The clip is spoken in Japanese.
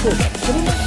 そうだ。それも、